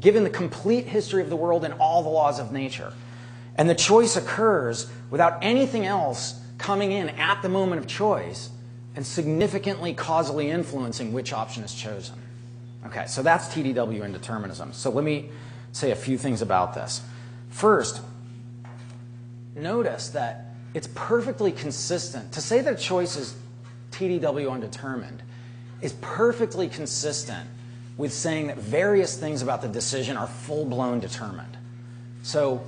given the complete history of the world and all the laws of nature. And the choice occurs without anything else coming in at the moment of choice and significantly causally influencing which option is chosen. Okay, so that's TDW indeterminism. So let me say a few things about this. First, notice that it's perfectly consistent. To say that a choice is TDW undetermined is perfectly consistent with saying that various things about the decision are full blown determined. So,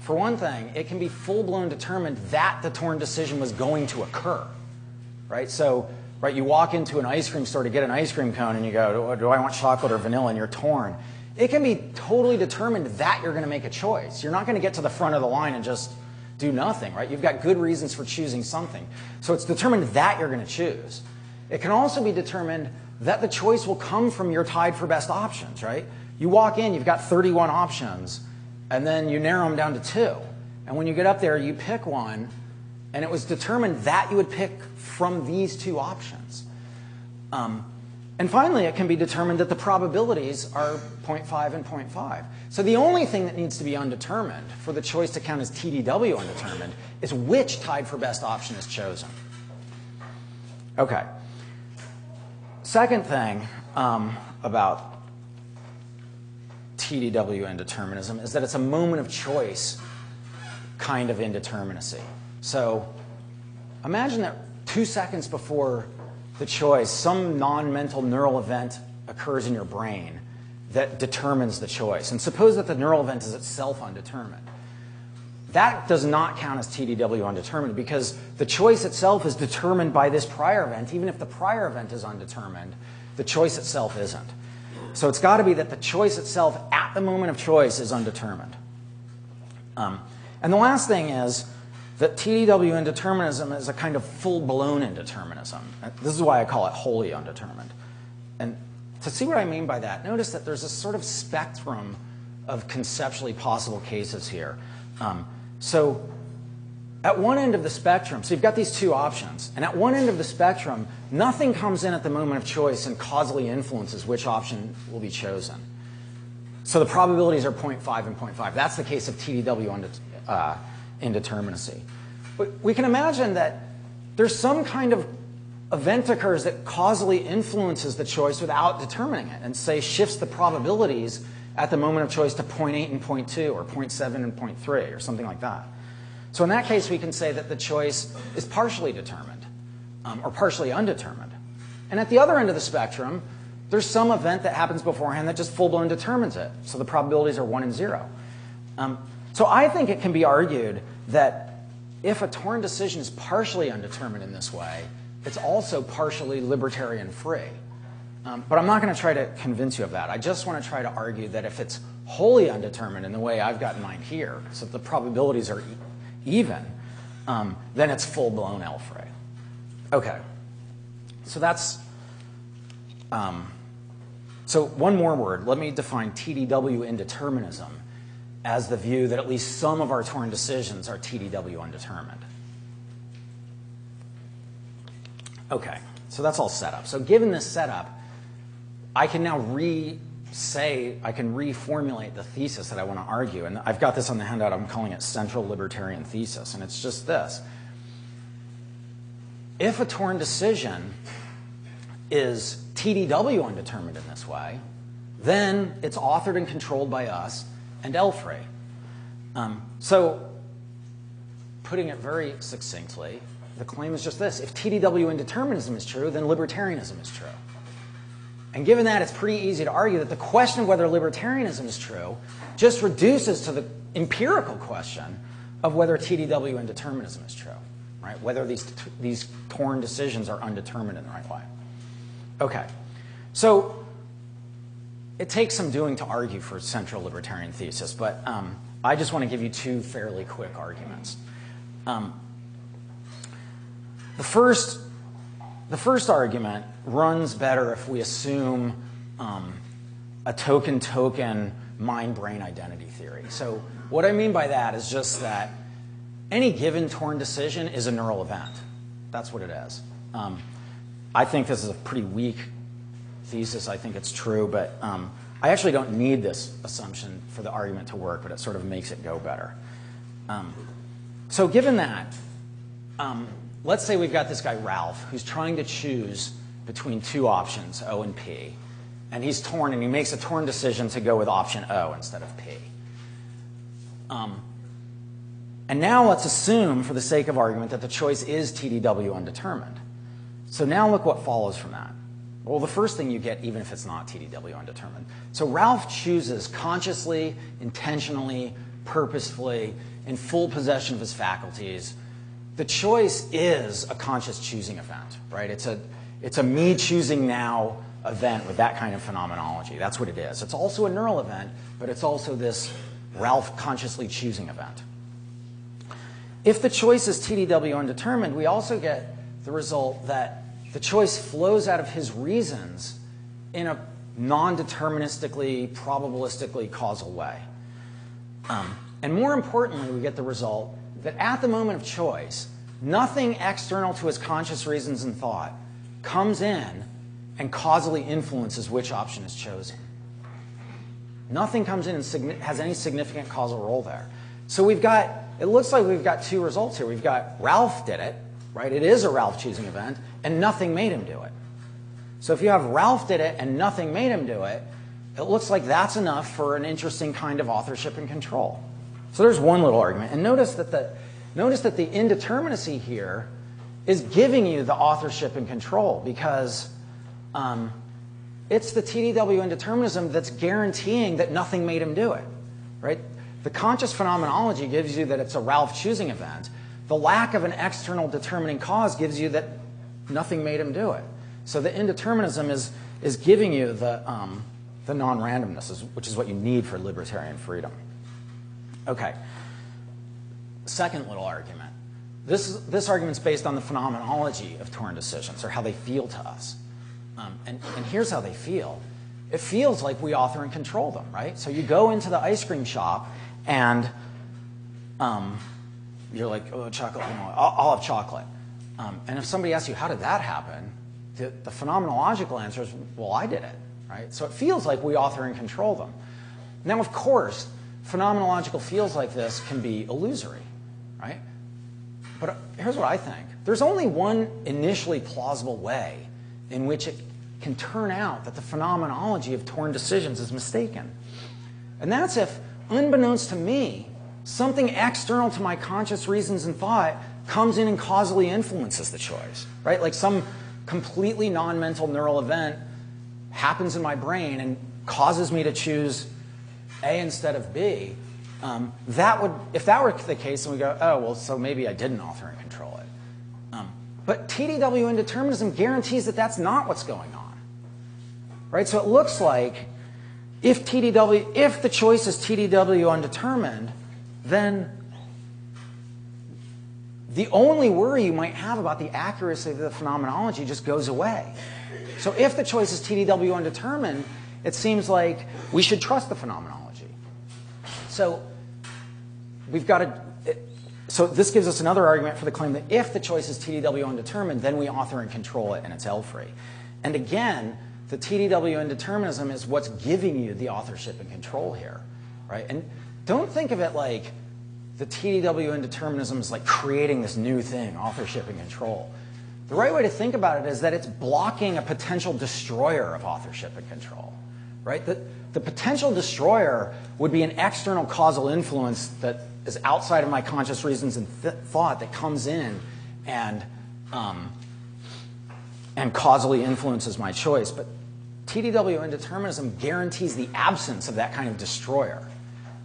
for one thing, it can be full blown determined that the torn decision was going to occur. Right? So, right, you walk into an ice cream store to get an ice cream cone and you go, oh, do I want chocolate or vanilla? And you're torn. It can be totally determined that you're going to make a choice. You're not going to get to the front of the line and just do nothing, right? You've got good reasons for choosing something. So it's determined that you're going to choose. It can also be determined that the choice will come from your tied for best options, right? You walk in, you've got 31 options, and then you narrow them down to two. And when you get up there, you pick one, and it was determined that you would pick from these two options. Um, and finally, it can be determined that the probabilities are 0.5 and 0.5. So the only thing that needs to be undetermined for the choice to count as TDW undetermined is which tied for best option is chosen. Okay. Second thing um, about TDW indeterminism is that it's a moment of choice kind of indeterminacy. So imagine that two seconds before the choice, some non mental neural event occurs in your brain that determines the choice. And suppose that the neural event is itself undetermined. That does not count as TDW undetermined because the choice itself is determined by this prior event. Even if the prior event is undetermined, the choice itself isn't. So it's got to be that the choice itself at the moment of choice is undetermined. Um, and the last thing is that TDW indeterminism is a kind of full blown indeterminism. This is why I call it wholly undetermined. And to see what I mean by that, notice that there's a sort of spectrum of conceptually possible cases here. Um, so at one end of the spectrum, so you've got these two options, and at one end of the spectrum, nothing comes in at the moment of choice and causally influences which option will be chosen. So the probabilities are 0.5 and 0.5. That's the case of TDW uh, indeterminacy. But we can imagine that there's some kind of event occurs that causally influences the choice without determining it, and say shifts the probabilities at the moment of choice to 0.8 and 0.2 or 0.7 and 0.3 or something like that. So in that case, we can say that the choice is partially determined um, or partially undetermined. And at the other end of the spectrum, there's some event that happens beforehand that just full-blown determines it. So the probabilities are 1 and 0. Um, so I think it can be argued that if a torn decision is partially undetermined in this way, it's also partially libertarian free. Um, but I'm not going to try to convince you of that. I just want to try to argue that if it's wholly undetermined in the way I've got in mind here, so the probabilities are e even, um, then it's full-blown L-free. Okay. So that's, um, so one more word. Let me define TDW indeterminism as the view that at least some of our torn decisions are TDW undetermined. Okay, so that's all set up. So given this setup, I can now re say, I can reformulate the thesis that I want to argue. And I've got this on the handout. I'm calling it central libertarian thesis. And it's just this. If a torn decision is TDW undetermined in this way, then it's authored and controlled by us and L-free. Um, so putting it very succinctly, the claim is just this. If TDW indeterminism is true, then libertarianism is true. And given that, it's pretty easy to argue that the question of whether libertarianism is true just reduces to the empirical question of whether TDW indeterminism is true, right? Whether these, these torn decisions are undetermined in the right way. Okay, so it takes some doing to argue for central libertarian thesis, but um, I just want to give you two fairly quick arguments. Um, the first the first argument runs better if we assume um, a token-token mind-brain identity theory. So what I mean by that is just that any given torn decision is a neural event. That's what it is. Um, I think this is a pretty weak thesis. I think it's true, but um, I actually don't need this assumption for the argument to work, but it sort of makes it go better. Um, so given that, um, let's say we've got this guy Ralph who's trying to choose between two options, O and P, and he's torn and he makes a torn decision to go with option O instead of P. Um, and now let's assume, for the sake of argument, that the choice is TDW undetermined. So now look what follows from that. Well, the first thing you get, even if it's not TDW undetermined. So Ralph chooses consciously, intentionally, purposefully, in full possession of his faculties. The choice is a conscious choosing event, right? It's a, it's a me choosing now event with that kind of phenomenology. That's what it is. It's also a neural event, but it's also this Ralph consciously choosing event. If the choice is TDW undetermined, we also get the result that the choice flows out of his reasons in a non-deterministically, probabilistically causal way. Um, and more importantly, we get the result that at the moment of choice, nothing external to his conscious reasons and thought comes in and causally influences which option is chosen. Nothing comes in and has any significant causal role there. So we've got, it looks like we've got two results here. We've got Ralph did it, right? It is a Ralph choosing event, and nothing made him do it. So if you have Ralph did it and nothing made him do it, it looks like that's enough for an interesting kind of authorship and control. So there's one little argument. And notice that the, notice that the indeterminacy here is giving you the authorship and control because um, it's the TDW indeterminism that's guaranteeing that nothing made him do it, right? The conscious phenomenology gives you that it's a Ralph choosing event. The lack of an external determining cause gives you that nothing made him do it. So the indeterminism is, is giving you the, um, the non-randomness, which is what you need for libertarian freedom. Okay. Second little argument. This, this argument's based on the phenomenology of torn decisions, or how they feel to us. Um, and, and here's how they feel. It feels like we author and control them, right? So you go into the ice cream shop and um, you're like, oh, chocolate, I'll, I'll have chocolate. Um, and if somebody asks you, how did that happen? The, the phenomenological answer is, well, I did it, right? So it feels like we author and control them. Now, of course, phenomenological feels like this can be illusory, right? But here's what I think. There's only one initially plausible way in which it can turn out that the phenomenology of torn decisions is mistaken. And that's if, unbeknownst to me, something external to my conscious reasons and thought comes in and causally influences the choice, right? Like some completely non-mental neural event happens in my brain and causes me to choose A instead of B. Um, that would, if that were the case, and we go, oh, well, so maybe I didn't author and control it. But TDW indeterminism guarantees that that's not what's going on. Right? So it looks like if TDW, if the choice is TDW undetermined, then the only worry you might have about the accuracy of the phenomenology just goes away. So if the choice is TDW undetermined, it seems like we should trust the phenomenology. So we've got to so this gives us another argument for the claim that if the choice is TDW undetermined, then we author and control it and it's L-free. And again, the TDW indeterminism is what's giving you the authorship and control here, right? And don't think of it like the TDW indeterminism is like creating this new thing, authorship and control. The right way to think about it is that it's blocking a potential destroyer of authorship and control, right? The, the potential destroyer would be an external causal influence that is outside of my conscious reasons and th thought that comes in and um, and causally influences my choice. But TDW indeterminism guarantees the absence of that kind of destroyer.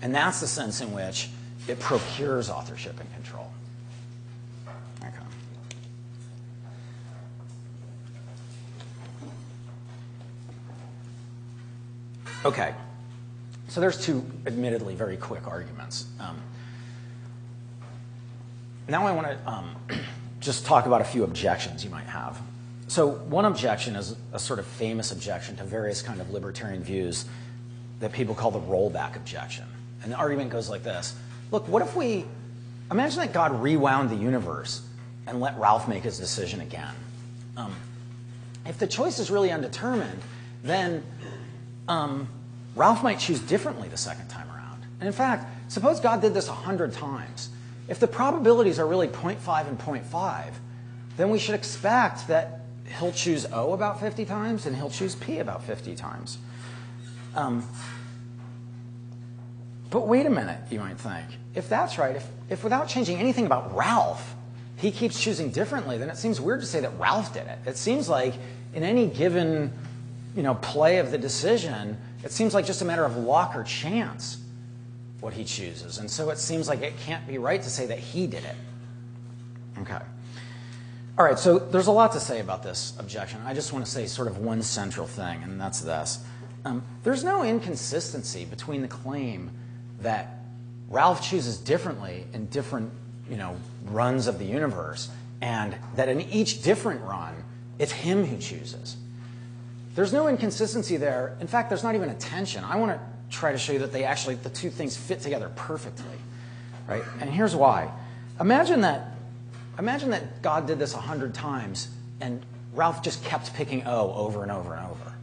And that's the sense in which it procures authorship and control. Okay. Okay. So there's two admittedly very quick arguments. Um, now I want to um, just talk about a few objections you might have. So one objection is a sort of famous objection to various kind of libertarian views that people call the rollback objection. And the argument goes like this. Look, what if we, imagine that God rewound the universe and let Ralph make his decision again. Um, if the choice is really undetermined, then, um, Ralph might choose differently the second time around. And in fact, suppose God did this a 100 times. If the probabilities are really 0.5 and 0.5, then we should expect that he'll choose O about 50 times and he'll choose P about 50 times. Um, but wait a minute, you might think. If that's right, if, if without changing anything about Ralph, he keeps choosing differently, then it seems weird to say that Ralph did it. It seems like in any given you know, play of the decision, it seems like just a matter of luck or chance what he chooses. And so it seems like it can't be right to say that he did it. Okay. All right, so there's a lot to say about this objection. I just want to say sort of one central thing, and that's this. Um, there's no inconsistency between the claim that Ralph chooses differently in different you know, runs of the universe, and that in each different run, it's him who chooses. There's no inconsistency there. In fact, there's not even a tension. I want to try to show you that they actually, the two things fit together perfectly, right? And here's why. Imagine that, imagine that God did this a hundred times and Ralph just kept picking O over and over and over.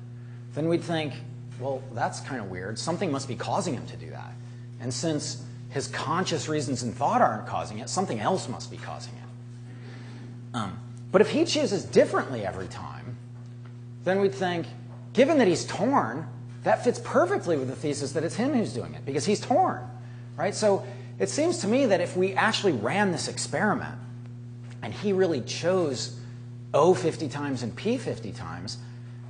Then we'd think, well, that's kind of weird. Something must be causing him to do that. And since his conscious reasons and thought aren't causing it, something else must be causing it. Um, but if he chooses differently every time, then we'd think, given that he's torn, that fits perfectly with the thesis that it's him who's doing it because he's torn, right? So it seems to me that if we actually ran this experiment and he really chose O 50 times and P 50 times,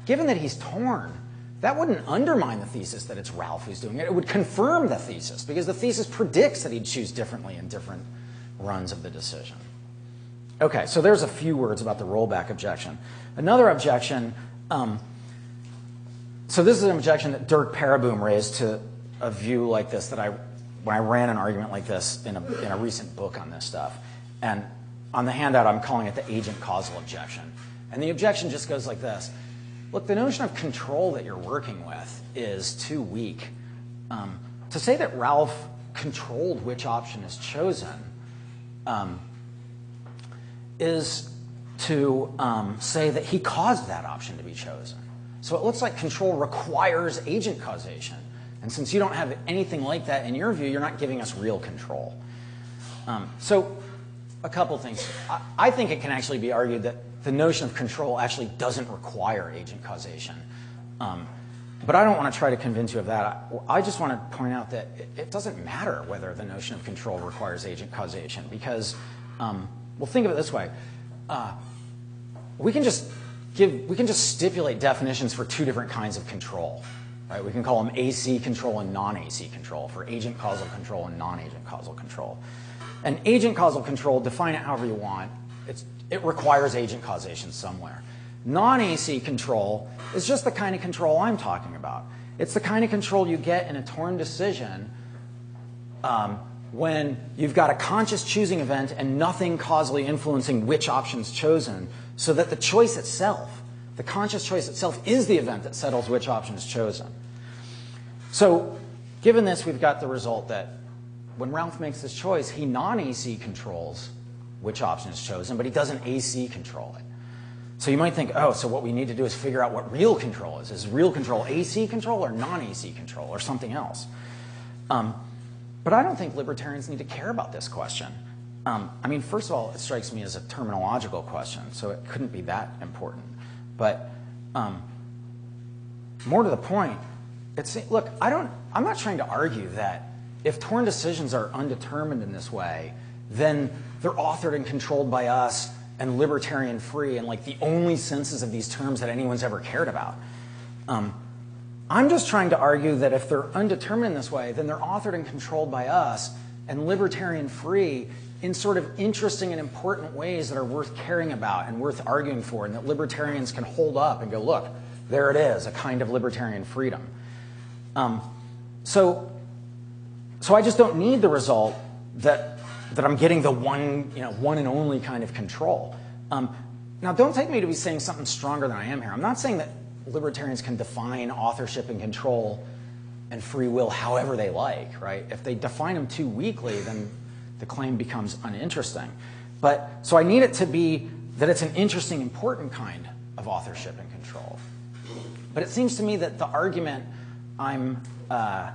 given that he's torn, that wouldn't undermine the thesis that it's Ralph who's doing it. It would confirm the thesis because the thesis predicts that he'd choose differently in different runs of the decision. Okay, so there's a few words about the rollback objection. Another objection um, so this is an objection that Derk Pereboom raised to a view like this that I, when I ran an argument like this in a, in a recent book on this stuff. And on the handout, I'm calling it the agent causal objection. And the objection just goes like this. Look, the notion of control that you're working with is too weak. Um, to say that Ralph controlled which option is chosen um, is to um, say that he caused that option to be chosen. So it looks like control requires agent causation. And since you don't have anything like that in your view, you're not giving us real control. Um, so a couple things. I, I, think it can actually be argued that the notion of control actually doesn't require agent causation. Um, but I don't want to try to convince you of that. I, I just want to point out that it, it, doesn't matter whether the notion of control requires agent causation because, um, well, think of it this way. Uh, we can just give, we can just stipulate definitions for two different kinds of control. Right? We can call them AC control and non-AC control for agent causal control and non-agent causal control. And agent causal control, define it however you want, it's, it requires agent causation somewhere. Non-AC control is just the kind of control I'm talking about. It's the kind of control you get in a torn decision um, when you've got a conscious choosing event and nothing causally influencing which option's chosen, so that the choice itself, the conscious choice itself, is the event that settles which option is chosen. So, given this, we've got the result that when Ralph makes this choice, he non AC controls which option is chosen, but he doesn't AC control it. So you might think, oh, so what we need to do is figure out what real control is. Is real control AC control or non AC control or something else? Um, but I don't think libertarians need to care about this question. Um, I mean, first of all, it strikes me as a terminological question, so it couldn't be that important. But um, more to the point, it's look, I don't. I'm not trying to argue that if torn decisions are undetermined in this way, then they're authored and controlled by us and libertarian free and like the only senses of these terms that anyone's ever cared about. Um, I'm just trying to argue that if they're undetermined in this way, then they're authored and controlled by us and libertarian free in sort of interesting and important ways that are worth caring about and worth arguing for, and that libertarians can hold up and go, look, there it is, a kind of libertarian freedom. Um, so, so I just don't need the result that, that I'm getting the one, you know, one and only kind of control. Um, now, don't take me to be saying something stronger than I am here. I'm not saying that libertarians can define authorship and control and free will however they like, right? If they define them too weakly, then the claim becomes uninteresting. But so I need it to be that it's an interesting, important kind of authorship and control. But it seems to me that the argument I'm uh,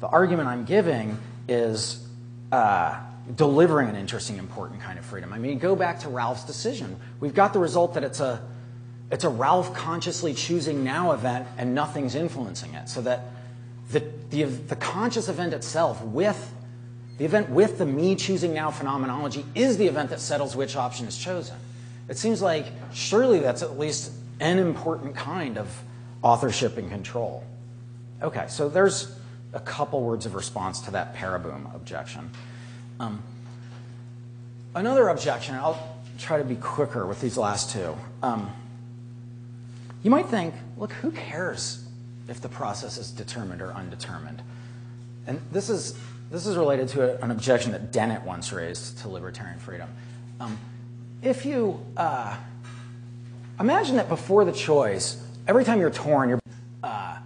the argument I'm giving is uh, delivering an interesting, important kind of freedom. I mean, go back to Ralph's decision. We've got the result that it's a it's a Ralph consciously choosing now event and nothing's influencing it. So that the, the, the conscious event itself with the event with the me choosing now phenomenology is the event that settles which option is chosen. It seems like surely that's at least an important kind of authorship and control. Okay, so there's a couple words of response to that Pereboom objection. Um, another objection, I'll try to be quicker with these last two. Um, you might think, look, who cares if the process is determined or undetermined? And this is, this is related to an objection that Dennett once raised to libertarian freedom. Um, if you uh, imagine that before the choice, every time you're torn, you're uh,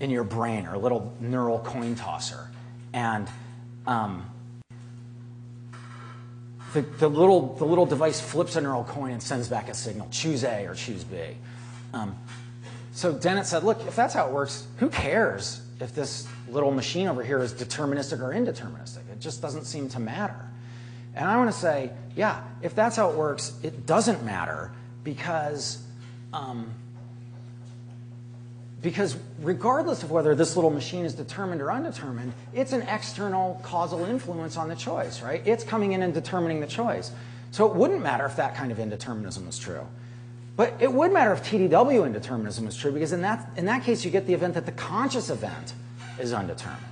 in your brain or a little neural coin tosser, and um, the, the, little, the little device flips a neural coin and sends back a signal choose A or choose B. Um, so Dennett said, look, if that's how it works, who cares if this little machine over here is deterministic or indeterministic? It just doesn't seem to matter. And I want to say, yeah, if that's how it works, it doesn't matter because, um, because regardless of whether this little machine is determined or undetermined, it's an external causal influence on the choice, right? It's coming in and determining the choice. So it wouldn't matter if that kind of indeterminism was true. But it would matter if TDW indeterminism is true, because in that, in that case, you get the event that the conscious event is undetermined.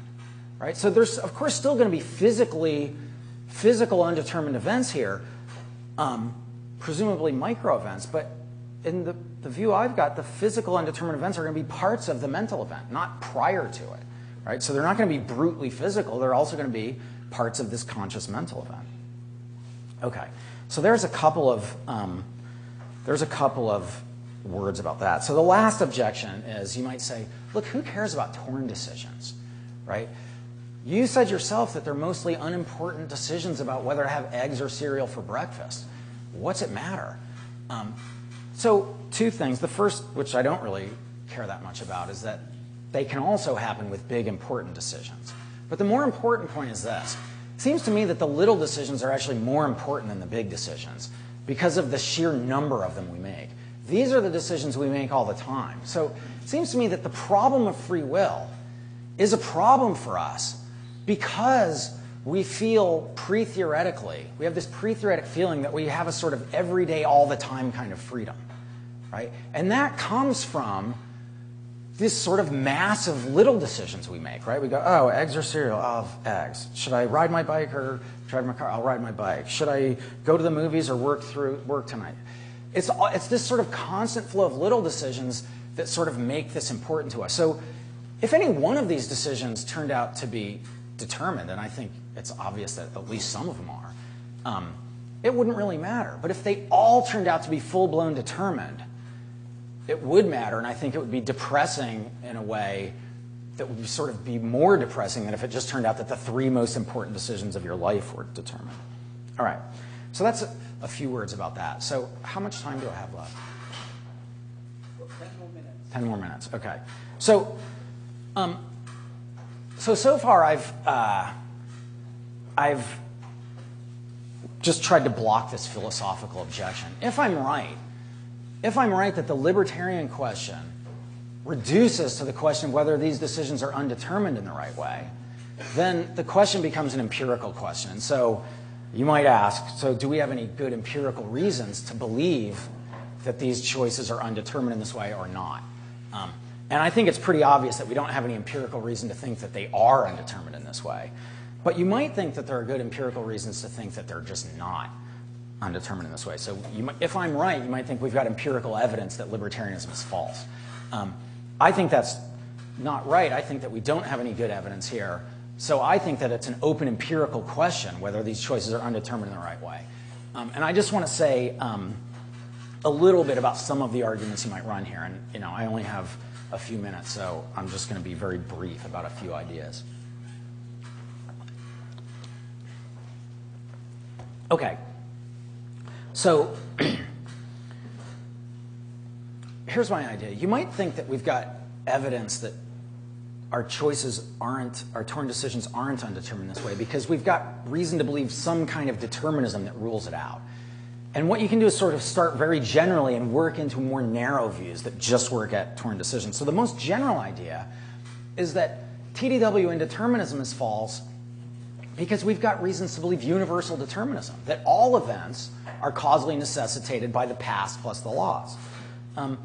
Right? So there's, of course, still going to be physically, physical undetermined events here, um, presumably micro events, but in the, the view I've got, the physical undetermined events are going to be parts of the mental event, not prior to it. Right? So they're not going to be brutally physical, they're also going to be parts of this conscious mental event. Okay, so there's a couple of um, there's a couple of words about that. So the last objection is you might say, look, who cares about torn decisions, right? You said yourself that they're mostly unimportant decisions about whether to have eggs or cereal for breakfast. What's it matter? Um, so, two things. The first, which I don't really care that much about, is that they can also happen with big, important decisions. But the more important point is this it seems to me that the little decisions are actually more important than the big decisions because of the sheer number of them we make. These are the decisions we make all the time. So it seems to me that the problem of free will is a problem for us because we feel pre theoretically, we have this pre theoretic feeling that we have a sort of everyday, all the time kind of freedom. Right? And that comes from this sort of mass of little decisions we make, right? We go, oh, eggs or cereal? Oh, eggs. Should I ride my bike or drive my car? I'll ride my bike. Should I go to the movies or work through work tonight? It's, it's this sort of constant flow of little decisions that sort of make this important to us. So if any one of these decisions turned out to be determined, and I think it's obvious that at least some of them are, um, it wouldn't really matter. But if they all turned out to be full-blown determined, it would matter, and I think it would be depressing in a way that would sort of be more depressing than if it just turned out that the three most important decisions of your life were determined. All right, so that's a, a few words about that. So, how much time do I have left? Ten more minutes. Ten more minutes. Okay. So, um, so so far I've uh, I've just tried to block this philosophical objection. If I'm right, if I'm right that the libertarian question reduces to the question of whether these decisions are undetermined in the right way, then the question becomes an empirical question. So you might ask so, do we have any good empirical reasons to believe that these choices are undetermined in this way or not? Um, and I think it's pretty obvious that we don't have any empirical reason to think that they are undetermined in this way. But you might think that there are good empirical reasons to think that they're just not undetermined in this way. So might, if I'm right, you might think we've got empirical evidence that libertarianism is false. Um, I think that's not right. I think that we don't have any good evidence here. So I think that it's an open empirical question whether these choices are undetermined in the right way. Um, and I just want to say um, a little bit about some of the arguments you might run here. And you know, I only have a few minutes, so I'm just going to be very brief about a few ideas. Okay, so here's my idea. You might think that we've got evidence that our choices aren't, our torn decisions aren't undetermined this way because we've got reason to believe some kind of determinism that rules it out. And what you can do is sort of start very generally and work into more narrow views that just work at torn decisions. So the most general idea is that TDW indeterminism is false because we've got reasons to believe universal determinism, that all events are causally necessitated by the past plus the laws. Um,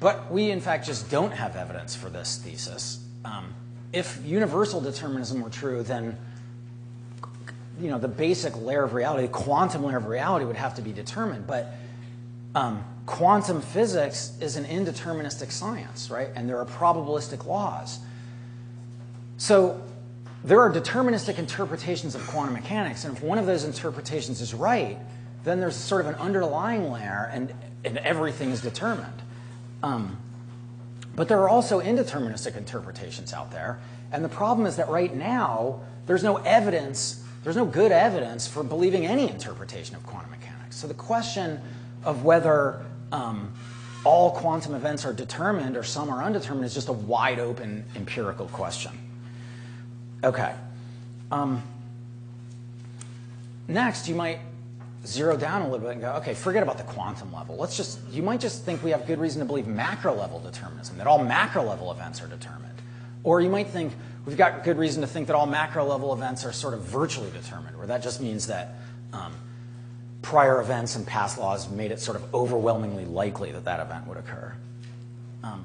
but we, in fact, just don't have evidence for this thesis. Um, if universal determinism were true, then you know the basic layer of reality, the quantum layer of reality, would have to be determined. But um, quantum physics is an indeterministic science, right? And there are probabilistic laws. So there are deterministic interpretations of quantum mechanics, and if one of those interpretations is right, then there's sort of an underlying layer, and, and everything is determined. Um, but there are also indeterministic interpretations out there, and the problem is that right now, there's no evidence, there's no good evidence for believing any interpretation of quantum mechanics. So the question of whether um, all quantum events are determined or some are undetermined is just a wide open empirical question. Okay. Um, next, you might zero down a little bit and go, okay, forget about the quantum level. Let's just, you might just think we have good reason to believe macro level determinism, that all macro level events are determined. Or you might think we've got good reason to think that all macro level events are sort of virtually determined, where that just means that um, prior events and past laws made it sort of overwhelmingly likely that that event would occur. Um,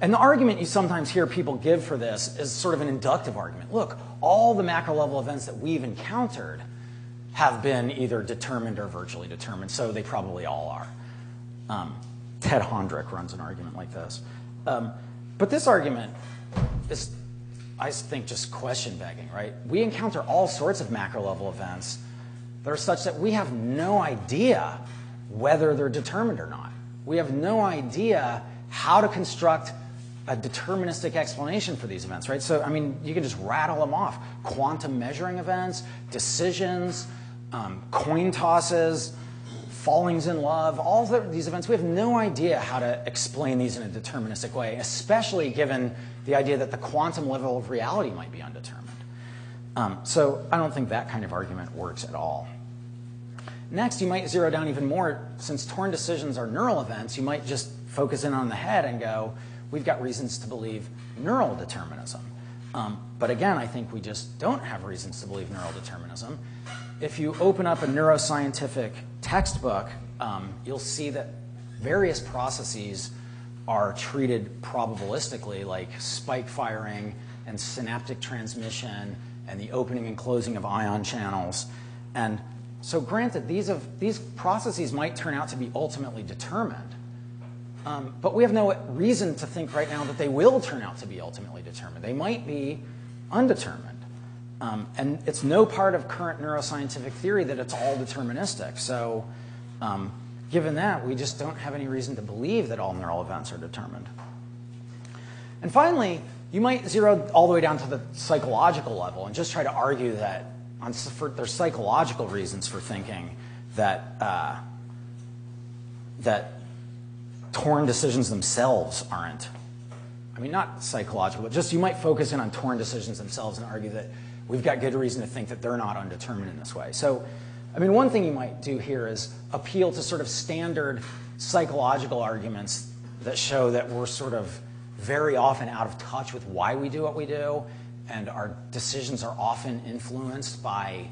and the argument you sometimes hear people give for this is sort of an inductive argument. Look, all the macro level events that we've encountered have been either determined or virtually determined, so they probably all are. Um, Ted Honderich runs an argument like this. Um, but this argument is, I think, just question begging, right? We encounter all sorts of macro level events that are such that we have no idea whether they're determined or not. We have no idea how to construct a deterministic explanation for these events, right? So, I mean, you can just rattle them off quantum measuring events, decisions, um, coin tosses, fallings in love, all the, these events. We have no idea how to explain these in a deterministic way, especially given the idea that the quantum level of reality might be undetermined. Um, so, I don't think that kind of argument works at all. Next, you might zero down even more. Since torn decisions are neural events, you might just focus in on the head and go, we've got reasons to believe neural determinism. Um, but again, I think we just don't have reasons to believe neural determinism. If you open up a neuroscientific textbook, um, you'll see that various processes are treated probabilistically, like spike firing and synaptic transmission and the opening and closing of ion channels. And so, granted, these, have, these processes might turn out to be ultimately determined. Um, but we have no reason to think right now that they will turn out to be ultimately determined. They might be undetermined. Um, and it's no part of current neuroscientific theory that it's all deterministic. So, um, given that, we just don't have any reason to believe that all neural events are determined. And finally, you might zero all the way down to the psychological level and just try to argue that on, for, there's psychological reasons for thinking that, uh, that torn decisions themselves aren't. I mean, not psychological, but just you might focus in on torn decisions themselves and argue that we've got good reason to think that they're not undetermined in this way. So, I mean, one thing you might do here is appeal to sort of standard psychological arguments that show that we're sort of very often out of touch with why we do what we do, and our decisions are often influenced by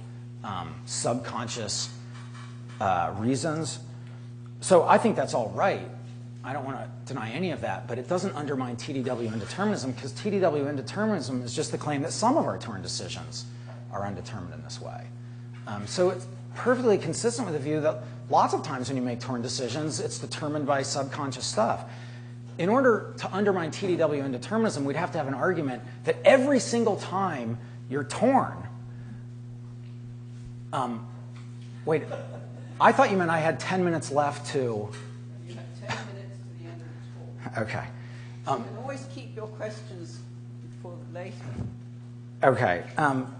um, subconscious uh, reasons. So I think that's all right. I don't want to deny any of that, but it doesn't undermine TDW indeterminism because TDW indeterminism is just the claim that some of our torn decisions are undetermined in this way. Um, so it's perfectly consistent with the view that lots of times when you make torn decisions, it's determined by subconscious stuff. In order to undermine TDW indeterminism, we'd have to have an argument that every single time you're torn, um, wait, I thought you meant I had 10 minutes left to Okay. Um, you can always keep your questions for later. Okay. Um,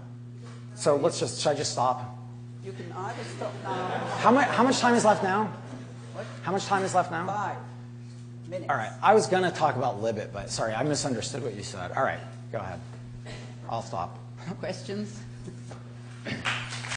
so let's just, should I just stop? You can either stop now. How much, how much time is left now? What? How much time is left now? Five. minutes. All right, I was going to talk about Libet, but sorry, I misunderstood what you said. All right, go ahead. I'll stop. Questions?